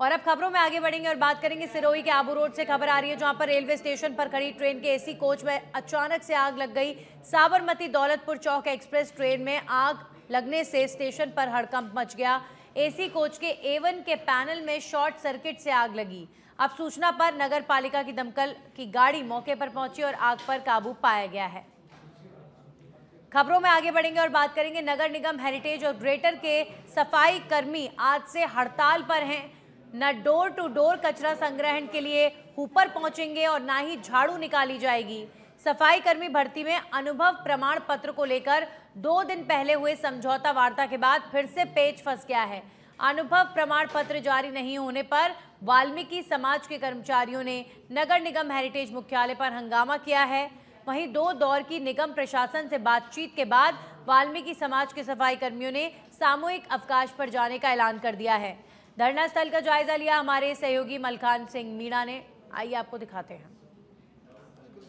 और अब खबरों में आगे बढ़ेंगे और बात करेंगे सिरोही के आबू रोड से खबर आ रही है, जहाँ पर रेलवे स्टेशन पर खड़ी ट्रेन के एसी कोच में अचानक से आग लग गई। साबरमती दौलतपुर चौक एक्सप्रेस ट्रेन में आग लगने से स्टेशन पर हड़कंप मच गया। एसी कोच के एवन के पैनल में शॉर्ट सर्किट से आग लगी। अब सूचना पर नगर पालिका की दमकल की गाड़ी मौके पर पहुँची और आग पर काबू पाया गया है। खबरों में आगे बढ़ेंगे और बात करेंगे नगर निगम हेरिटेज और ग्रेटर के सफ़ाई कर्मी आज से हड़ताल पर हैं। न डोर टू डोर कचरा संग्रहण के लिए ऊपर पहुँचेंगे और ना ही झाड़ू निकाली जाएगी। सफ़ाई कर्मी भर्ती में अनुभव प्रमाण पत्र को लेकर दो दिन पहले हुए समझौता वार्ता के बाद फिर से पेच फंस गया है। अनुभव प्रमाण पत्र जारी नहीं होने पर वाल्मीकि समाज के कर्मचारियों ने नगर निगम हेरिटेज मुख्यालय पर हंगामा किया है। वहीं दो दौर की निगम प्रशासन से बातचीत के बाद वाल्मीकि समाज के सफ़ाई कर्मियों ने सामूहिक अवकाश पर जाने का ऐलान कर दिया है। धरना स्थल का जायजा लिया हमारे सहयोगी मलखान सिंह मीणा ने। आइए आपको दिखाते हैं।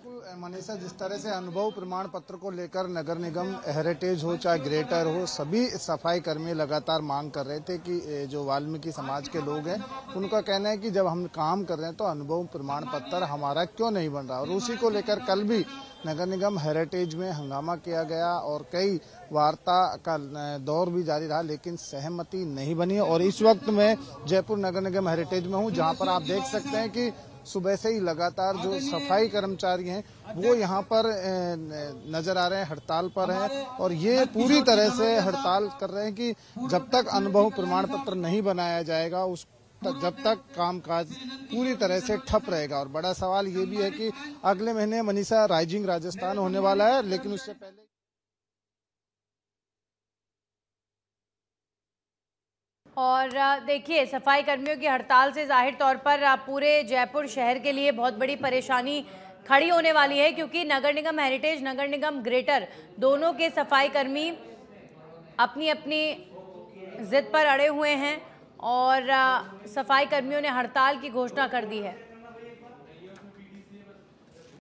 बिल्कुल मनीषा, जिस तरह से अनुभव प्रमाण पत्र को लेकर नगर निगम हेरिटेज हो, चाहे ग्रेटर हो, सभी सफ़ाई कर्मी लगातार मांग कर रहे थे कि जो वाल्मीकि समाज के लोग हैं, उनका कहना है कि जब हम काम कर रहे हैं तो अनुभव प्रमाण पत्र हमारा क्यों नहीं बन रहा? और उसी को लेकर कल भी नगर निगम हेरिटेज में हंगामा किया गया और कई वार्ता का दौर भी जारी रहा, लेकिन सहमति नहीं बनी। और इस वक्त मैं जयपुर नगर निगम हेरिटेज में हूँ, जहाँ पर आप देख सकते हैं कि सुबह से ही लगातार जो सफ़ाई कर्मचारी हैं वो यहाँ पर नज़र आ रहे हैं हड़ताल पर हैं और ये पूरी तरह से हड़ताल कर रहे हैं कि जब तक अनुभव प्रमाण पत्र नहीं बनाया जाएगा उस तक जब तक कामकाज पूरी तरह से ठप रहेगा। और बड़ा सवाल ये भी है कि अगले महीने मनीषा राइजिंग राजस्थान होने वाला है लेकिन उससे पहले और देखिए सफ़ाई कर्मियों की हड़ताल से ज़ाहिर तौर पर पूरे जयपुर शहर के लिए बहुत बड़ी परेशानी खड़ी होने वाली है, क्योंकि नगर निगम हेरिटेज, नगर निगम ग्रेटर दोनों के सफ़ाई कर्मी अपनी अपनी जिद पर अड़े हुए हैं और सफ़ाई कर्मियों ने हड़ताल की घोषणा कर दी है।